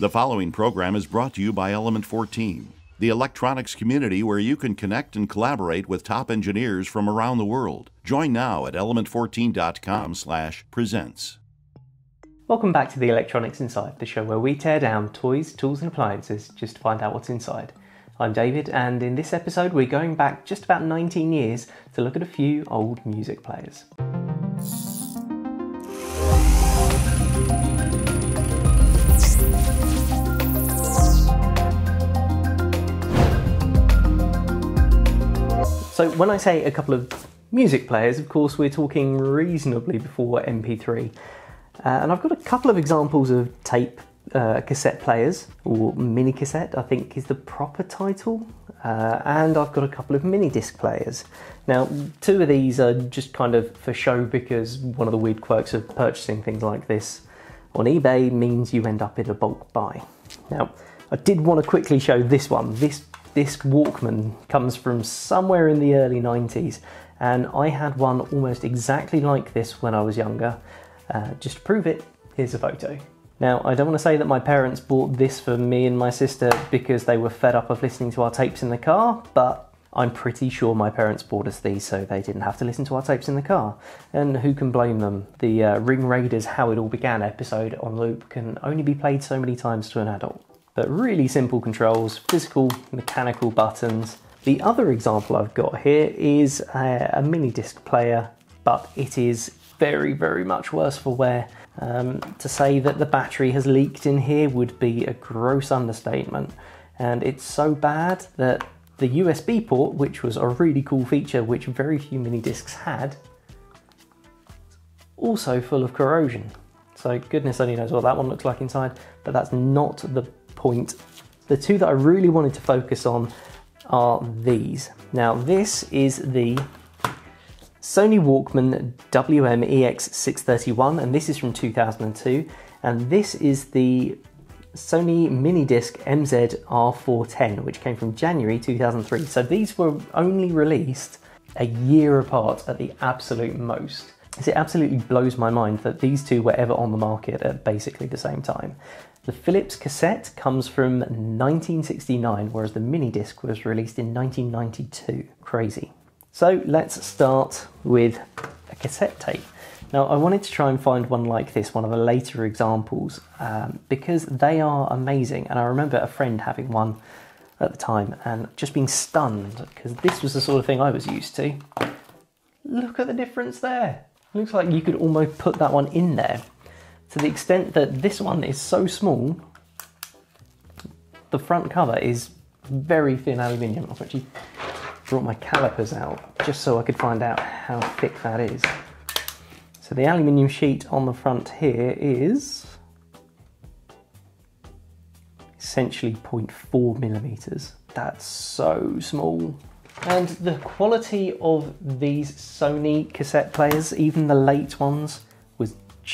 The following program is brought to you by Element 14, the electronics community where you can connect and collaborate with top engineers from around the world. Join now at element14.com/presents. Welcome back to the Electronics Inside, the show where we tear down toys, tools, and appliances just to find out what's inside. I'm David, and in this episode, we're going back just about 19 years to look at a few old music players. So, when I say a couple of music players, of course, we're talking reasonably before MP3. Uh, and I've got a couple of examples of tape uh, cassette players, or mini cassette, I think is the proper title. Uh, and I've got a couple of mini disc players. Now, two of these are just kind of for show because one of the weird quirks of purchasing things like this on eBay means you end up in a bulk buy. Now, I did want to quickly show this one. This disc Walkman comes from somewhere in the early 90s, and I had one almost exactly like this when I was younger. Uh, just to prove it, here's a photo. Now, I don't want to say that my parents bought this for me and my sister because they were fed up of listening to our tapes in the car, but I'm pretty sure my parents bought us these so they didn't have to listen to our tapes in the car. And who can blame them? The uh, Ring Raiders How It All Began episode on loop can only be played so many times to an adult. But really simple controls, physical, mechanical buttons. The other example I've got here is a, a mini disc player, but it is very, very much worse for wear. Um, to say that the battery has leaked in here would be a gross understatement. And it's so bad that the USB port, which was a really cool feature which very few mini discs had, also full of corrosion. So goodness only knows what that one looks like inside, but that's not the point. The two that I really wanted to focus on are these. Now this is the Sony Walkman WM-EX631 and this is from 2002 and this is the Sony mini disc MZ-R410 which came from January 2003 so these were only released a year apart at the absolute most it absolutely blows my mind that these two were ever on the market at basically the same time the Philips cassette comes from 1969 whereas the mini disc was released in 1992 crazy so let's start with a cassette tape. Now I wanted to try and find one like this, one of the later examples, um, because they are amazing. And I remember a friend having one at the time and just being stunned because this was the sort of thing I was used to. Look at the difference there. looks like you could almost put that one in there. To the extent that this one is so small, the front cover is very thin aluminium. I've actually brought my calipers out just so I could find out how thick that is. So the aluminium sheet on the front here is essentially 0.4 millimeters. That's so small. And the quality of these Sony cassette players, even the late ones,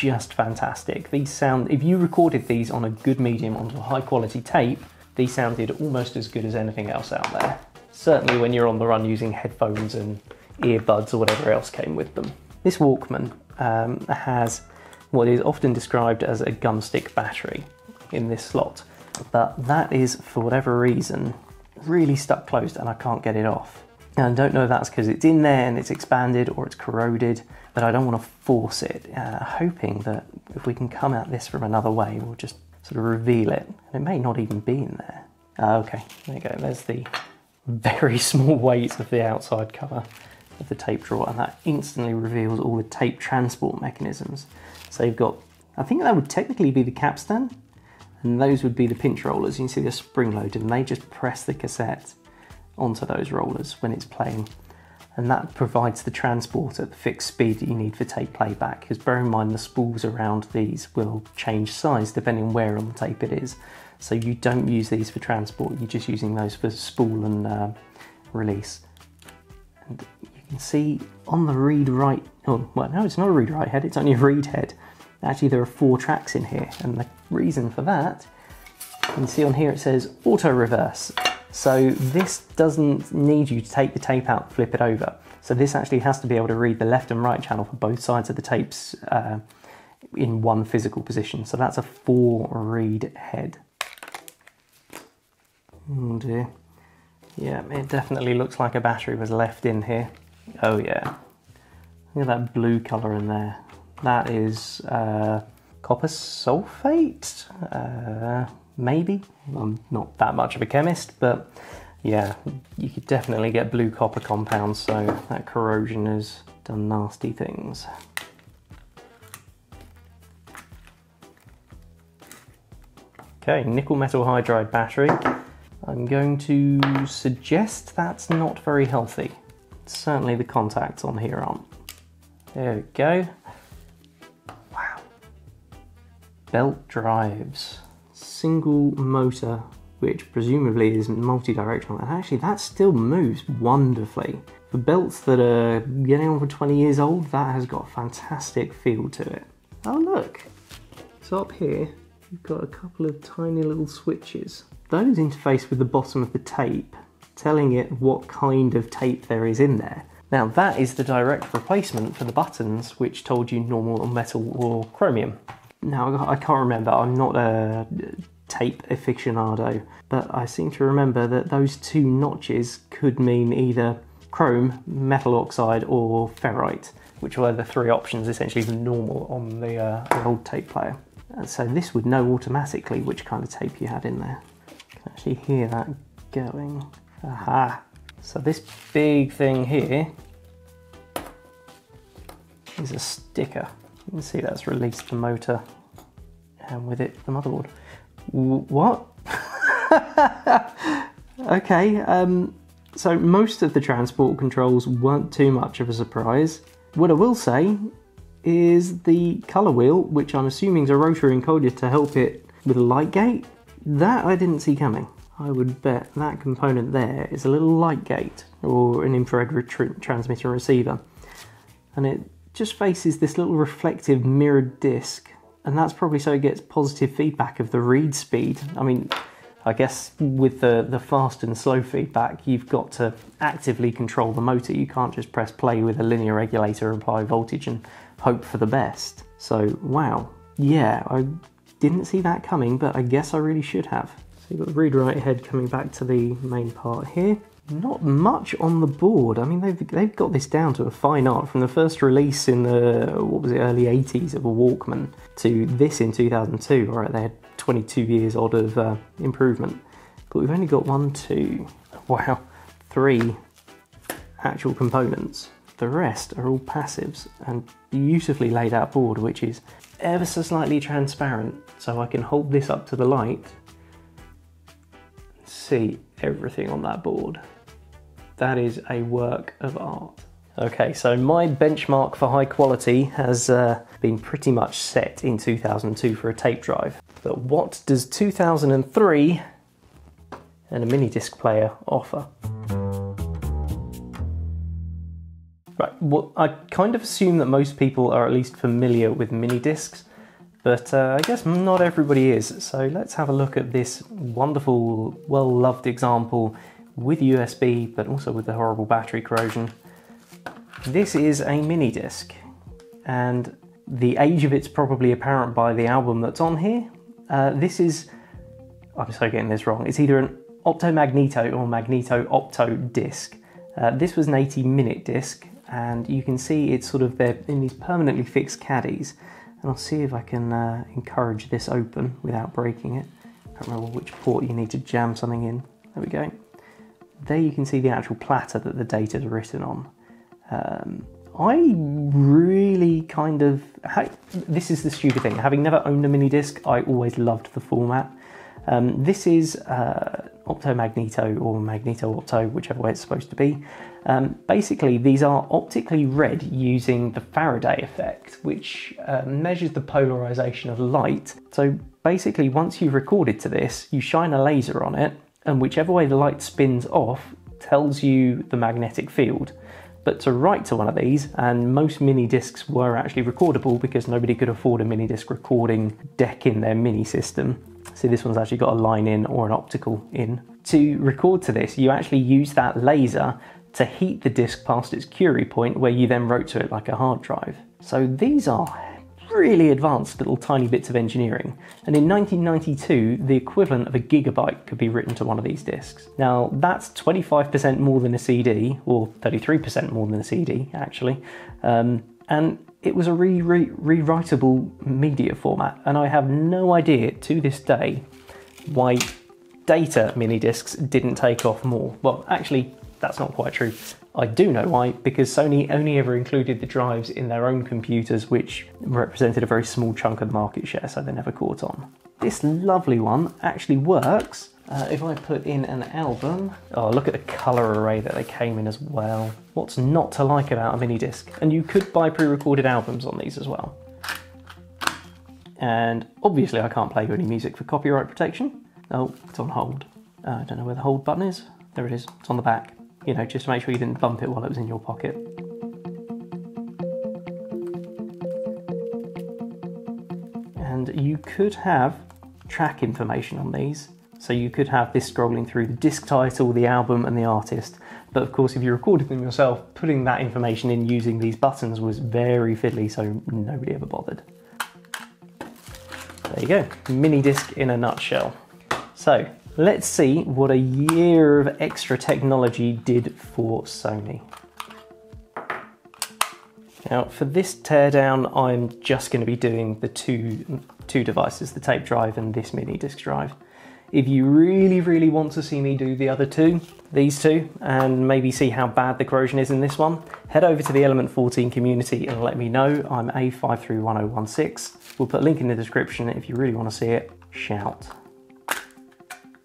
just fantastic. These sound, if you recorded these on a good medium onto a high quality tape, these sounded almost as good as anything else out there certainly when you're on the run using headphones and earbuds or whatever else came with them. This Walkman um, has what is often described as a gumstick battery in this slot, but that is, for whatever reason, really stuck closed and I can't get it off. And I don't know if that's because it's in there and it's expanded or it's corroded, but I don't want to force it, uh, hoping that if we can come at this from another way, we'll just sort of reveal it. And it may not even be in there. Uh, okay, there you go, there's the very small weight of the outside cover of the tape drawer and that instantly reveals all the tape transport mechanisms. So you've got, I think that would technically be the capstan and those would be the pinch rollers. You can see they're spring loaded and they just press the cassette onto those rollers when it's playing and that provides the transport at the fixed speed that you need for tape playback because bear in mind the spools around these will change size depending where on the tape it is so you don't use these for transport, you're just using those for spool and uh, release. And you can see on the read write, oh, well, no, it's not a read write head, it's only a read head. Actually, there are four tracks in here, and the reason for that, you can see on here it says auto reverse. So this doesn't need you to take the tape out, flip it over. So this actually has to be able to read the left and right channel for both sides of the tapes uh, in one physical position. So that's a four read head. Oh dear. Yeah, it definitely looks like a battery was left in here. Oh yeah. Look at that blue colour in there. That is uh, copper sulfate? Uh, maybe? I'm not that much of a chemist, but yeah, you could definitely get blue copper compounds, so that corrosion has done nasty things. Okay, nickel metal hydride battery. I'm going to suggest that's not very healthy. Certainly the contacts on here aren't. There we go. Wow. Belt drives. Single motor, which presumably is multi-directional, and actually that still moves wonderfully. For belts that are getting on for 20 years old, that has got a fantastic feel to it. Oh look, so up here, you've got a couple of tiny little switches those interface with the bottom of the tape, telling it what kind of tape there is in there. Now that is the direct replacement for the buttons which told you normal or metal or chromium. Now I can't remember, I'm not a tape aficionado, but I seem to remember that those two notches could mean either chrome, metal oxide or ferrite, which were the three options essentially the normal on the, uh, the old tape player. And so this would know automatically which kind of tape you had in there Can actually hear that going. Aha! So this big thing here is a sticker. You can see that's released the motor and with it the motherboard. What? okay, um, so most of the transport controls weren't too much of a surprise. What I will say is the colour wheel, which I'm assuming is a rotary encoder to help it with a light gate, that I didn't see coming. I would bet that component there is a little light gate or an infrared transmitter receiver. And it just faces this little reflective mirrored disc. And that's probably so it gets positive feedback of the read speed. I mean, I guess with the, the fast and slow feedback, you've got to actively control the motor. You can't just press play with a linear regulator, apply voltage, and hope for the best. So, wow. Yeah, I didn't see that coming, but I guess I really should have. So you've got the read-write head coming back to the main part here. Not much on the board. I mean, they've, they've got this down to a fine art from the first release in the, what was it, early 80s of a Walkman to this in 2002. All right, they had 22 years odd of uh, improvement. But we've only got one, two, wow, three actual components. The rest are all passives and beautifully laid out board, which is ever so slightly transparent so I can hold this up to the light and see everything on that board. That is a work of art. Okay, so my benchmark for high quality has uh, been pretty much set in 2002 for a tape drive. But what does 2003 and a mini disc player offer? Right, well, I kind of assume that most people are at least familiar with mini discs, but uh, I guess not everybody is. So let's have a look at this wonderful, well-loved example with USB, but also with the horrible battery corrosion. This is a mini disc, and the age of it's probably apparent by the album that's on here. Uh, this is, I'm so getting this wrong, it's either an Opto Magneto or Magneto Opto disc. Uh, this was an 80 minute disc, and you can see it's sort of there in these permanently fixed caddies. And I'll see if I can uh, encourage this open without breaking it. I can't remember which port you need to jam something in. There we go. There you can see the actual platter that the data is written on. Um, I really kind of, this is the stupid thing, having never owned a mini disc, I always loved the format. Um, this is uh, Opto Magneto or Magneto Opto, whichever way it's supposed to be. Um, basically, these are optically read using the Faraday effect, which uh, measures the polarization of light. So basically, once you've recorded to this, you shine a laser on it, and whichever way the light spins off tells you the magnetic field. But to write to one of these, and most mini discs were actually recordable because nobody could afford a mini disc recording deck in their mini system. See, this one's actually got a line in or an optical in. To record to this, you actually use that laser to heat the disk past its Curie point where you then wrote to it like a hard drive. So these are really advanced little tiny bits of engineering. And in 1992, the equivalent of a gigabyte could be written to one of these discs. Now, that's 25% more than a CD, or 33% more than a CD, actually. Um, and it was a re- re- rewritable media format, and I have no idea to this day why data mini discs didn't take off more. Well, actually, that's not quite true. I do know why, because Sony only ever included the drives in their own computers, which represented a very small chunk of the market share, so they never caught on. This lovely one actually works. Uh, if I put in an album, oh, look at the colour array that they came in as well. What's not to like about a mini disc? And you could buy pre recorded albums on these as well. And obviously, I can't play you any music for copyright protection. Oh, it's on hold. Uh, I don't know where the hold button is. There it is, it's on the back you know, just to make sure you didn't bump it while it was in your pocket. And you could have track information on these. So you could have this scrolling through the disc title, the album, and the artist. But of course, if you recorded them yourself, putting that information in using these buttons was very fiddly, so nobody ever bothered. There you go, mini disc in a nutshell. So Let's see what a year of extra technology did for Sony. Now for this teardown I'm just going to be doing the two, two devices, the tape drive and this mini disk drive. If you really, really want to see me do the other two, these two, and maybe see how bad the corrosion is in this one, head over to the Element 14 community and let me know. I'm A531016. We'll put a link in the description if you really want to see it. Shout.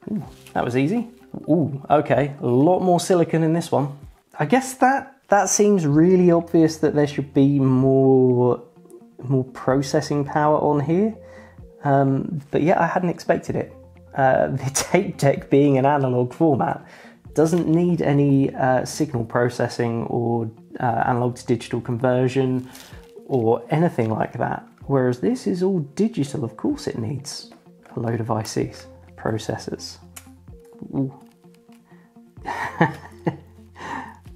Ooh, that was easy. Ooh, okay, a lot more silicon in this one. I guess that that seems really obvious that there should be more more processing power on here. Um, but yeah, I hadn't expected it. Uh, the tape deck being an analog format doesn't need any uh, signal processing or uh, analog to digital conversion or anything like that. Whereas this is all digital, of course it needs a load of ICs processors.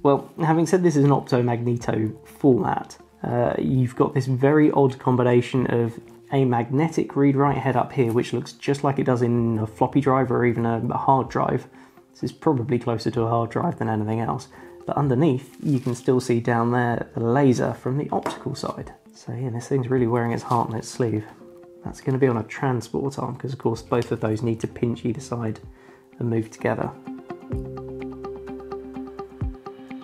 well, having said this is an opto-magneto format, uh, you've got this very odd combination of a magnetic read-write head up here, which looks just like it does in a floppy drive or even a, a hard drive. This is probably closer to a hard drive than anything else. But underneath, you can still see down there the laser from the optical side. So yeah, this thing's really wearing its heart on its sleeve. That's going to be on a transport arm because of course both of those need to pinch either side and move together.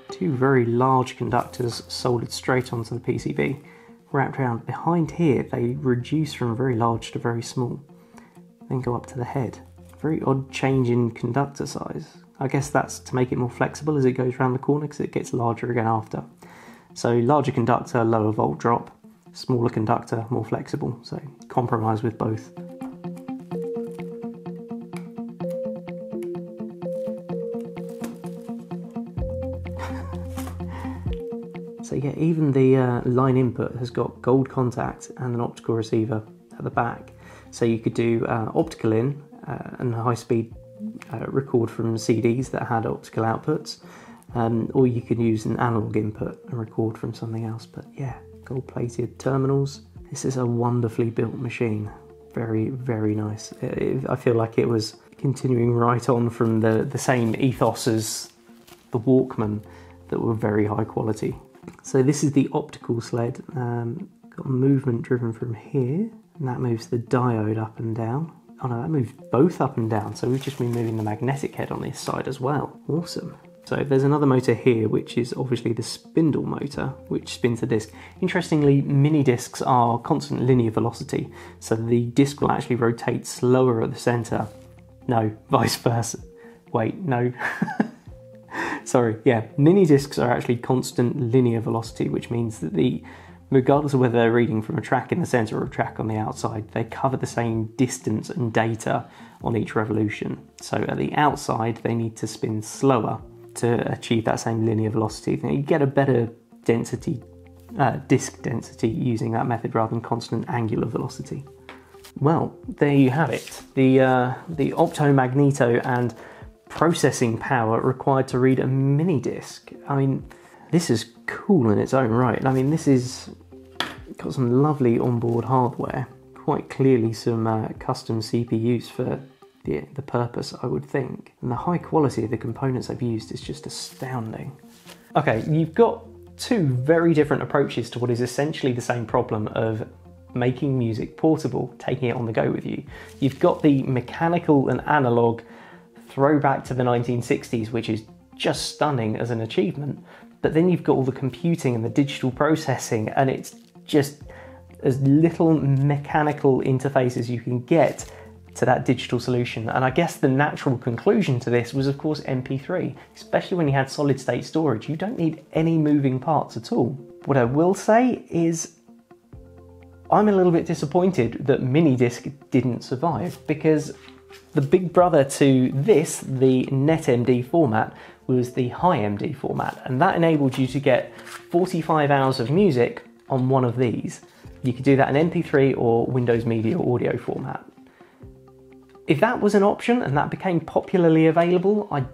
Two very large conductors soldered straight onto the PCB. Wrapped around behind here, they reduce from very large to very small, then go up to the head. Very odd change in conductor size. I guess that's to make it more flexible as it goes around the corner because it gets larger again after. So larger conductor, lower volt drop, smaller conductor, more flexible, so compromise with both. so yeah, even the uh, line input has got gold contact and an optical receiver at the back. So you could do uh, optical in uh, and high speed uh, record from CDs that had optical outputs, um, or you could use an analog input and record from something else. But yeah, gold plated terminals. This is a wonderfully built machine. Very, very nice. I feel like it was continuing right on from the, the same ethos as the Walkman that were very high quality. So this is the optical sled. Um, got movement driven from here, and that moves the diode up and down. Oh no, that moves both up and down, so we've just been moving the magnetic head on this side as well. Awesome. So there's another motor here, which is obviously the spindle motor, which spins the disc. Interestingly, mini discs are constant linear velocity, so the disc will actually rotate slower at the center. No, vice versa. Wait, no. Sorry, yeah, mini discs are actually constant linear velocity, which means that the regardless of whether they're reading from a track in the center or a track on the outside, they cover the same distance and data on each revolution. So at the outside, they need to spin slower to achieve that same linear velocity. You get a better density, uh, disk density using that method rather than constant angular velocity. Well, there you have it. The, uh, the opto-magneto and processing power required to read a mini disk. I mean, this is cool in its own right. I mean, this is got some lovely onboard hardware, quite clearly some uh, custom CPUs for the, the purpose, I would think. And the high quality of the components I've used is just astounding. Okay, you've got two very different approaches to what is essentially the same problem of making music portable, taking it on the go with you. You've got the mechanical and analog throwback to the 1960s, which is just stunning as an achievement. But then you've got all the computing and the digital processing, and it's just as little mechanical interface as you can get to that digital solution. And I guess the natural conclusion to this was, of course, MP3, especially when you had solid state storage. You don't need any moving parts at all. What I will say is, I'm a little bit disappointed that mini disc didn't survive because the big brother to this, the NetMD format, was the HiMD format, and that enabled you to get 45 hours of music on one of these. You could do that in MP3 or Windows Media Audio format. If that was an option and that became popularly available, I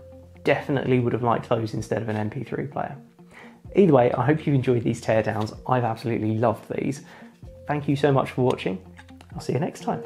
definitely would have liked those instead of an MP3 player. Either way, I hope you've enjoyed these teardowns. I've absolutely loved these. Thank you so much for watching. I'll see you next time.